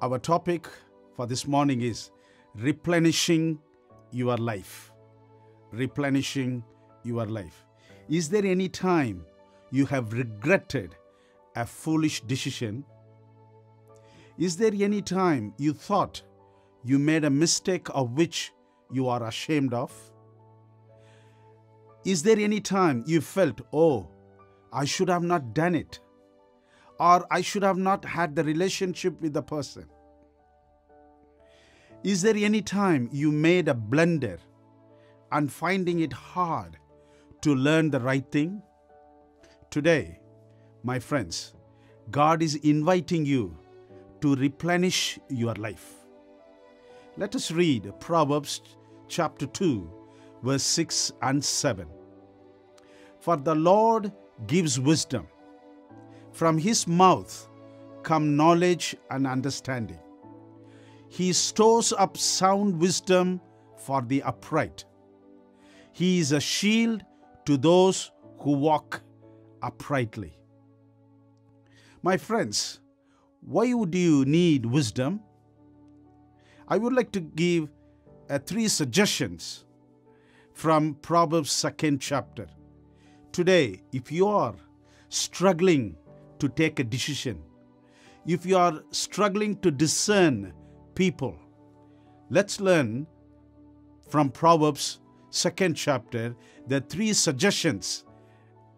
Our topic for this morning is replenishing your life. Replenishing your life. Is there any time you have regretted a foolish decision? Is there any time you thought you made a mistake of which you are ashamed of? Is there any time you felt, oh, I should have not done it? Or I should have not had the relationship with the person? Is there any time you made a blunder and finding it hard to learn the right thing? Today, my friends, God is inviting you to replenish your life. Let us read Proverbs chapter 2, verse 6 and 7. For the Lord gives wisdom, from his mouth come knowledge and understanding. He stores up sound wisdom for the upright. He is a shield to those who walk uprightly. My friends, why would you need wisdom? I would like to give uh, three suggestions from Proverbs second chapter. Today, if you are struggling to take a decision, if you are struggling to discern people, let's learn from Proverbs second chapter the three suggestions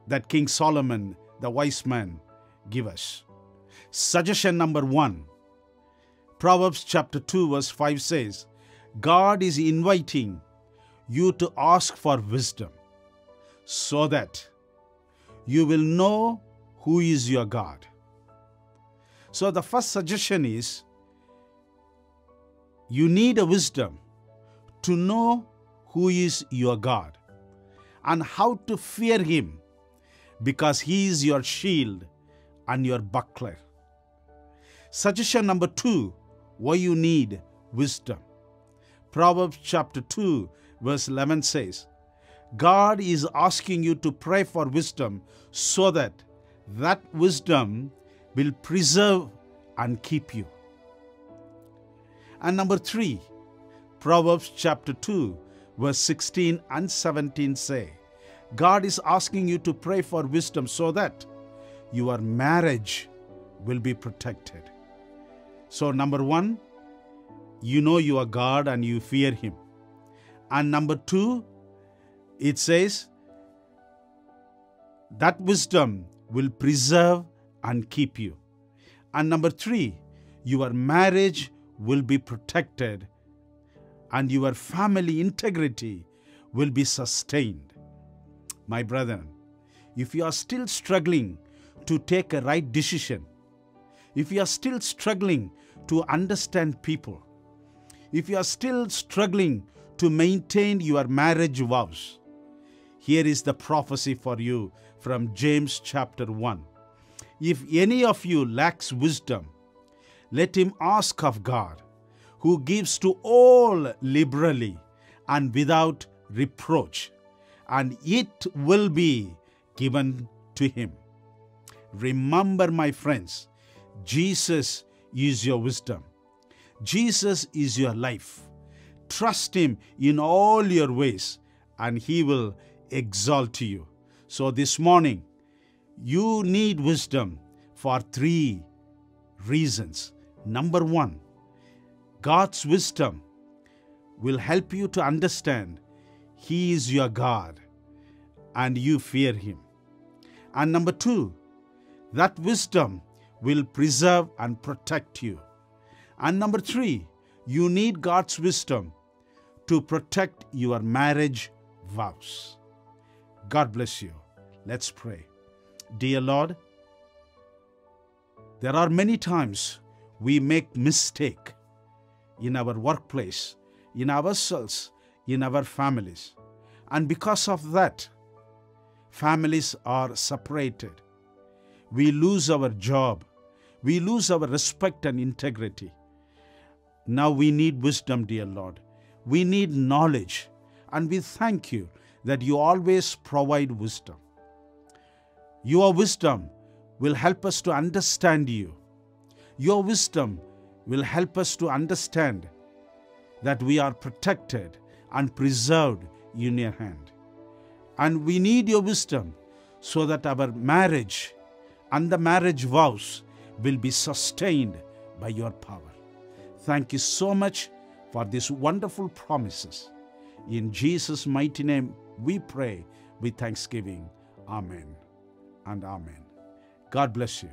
that King Solomon, the wise man, give us. Suggestion number one Proverbs chapter 2, verse 5 says, God is inviting you to ask for wisdom so that you will know who is your God. So, the first suggestion is you need a wisdom to know who is your God and how to fear Him because He is your shield and your buckler. Suggestion number two why you need wisdom. Proverbs chapter 2, verse 11 says, God is asking you to pray for wisdom so that that wisdom will preserve and keep you. And number three, Proverbs chapter 2, verse 16 and 17 say, God is asking you to pray for wisdom so that your marriage will be protected. So, number one, you know you are God and you fear Him. And number two, it says that wisdom will preserve and keep you. And number three, your marriage will be protected and your family integrity will be sustained. My brethren, if you are still struggling to take a right decision, if you are still struggling to understand people, if you are still struggling to maintain your marriage vows, here is the prophecy for you from James chapter 1. If any of you lacks wisdom, let him ask of God, who gives to all liberally and without reproach, and it will be given to him. Remember, my friends, Jesus is your wisdom. Jesus is your life. Trust Him in all your ways, and He will exalt you. So, this morning, you need wisdom for three reasons. Number one, God's wisdom will help you to understand He is your God and you fear Him. And number two, that wisdom will preserve and protect you. And number three, you need God's wisdom to protect your marriage vows. God bless you. Let's pray. Dear Lord, there are many times we make mistake in our workplace, in ourselves, in our families. And because of that, families are separated. We lose our job. We lose our respect and integrity. Now we need wisdom, dear Lord. We need knowledge. And we thank you that you always provide wisdom. Your wisdom will help us to understand you. Your wisdom will help us to understand that we are protected and preserved in your hand. And we need your wisdom so that our marriage and the marriage vows will be sustained by your power. Thank you so much for these wonderful promises. In Jesus' mighty name, we pray with thanksgiving. Amen and amen. God bless you.